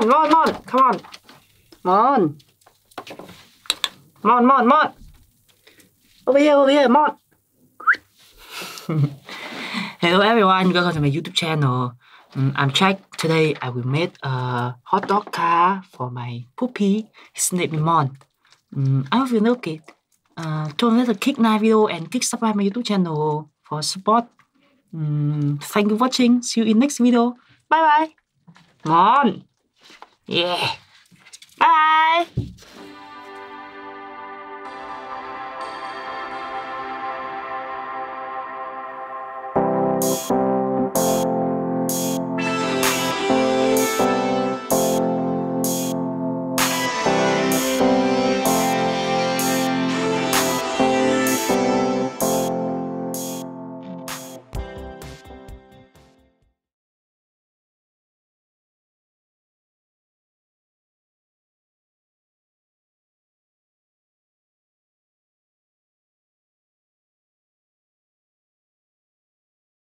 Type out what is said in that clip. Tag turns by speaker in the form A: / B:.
A: Yeah. Mon, Mon, Mon. Come on. Mon. Mon, Mon, Mon. Over here, over here, Mon. Hello everyone, welcome to my YouTube channel. Mm, I'm Jack. Today I will make a hot dog car for my puppy. His name is Mon. Mm, I hope you like it. Uh, don't let the click like video and click subscribe my YouTube channel for support. Mm, thank you for watching. See you in next video. Bye bye. Mon. Yeah. Bye.